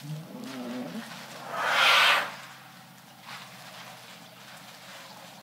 Mm-hmm.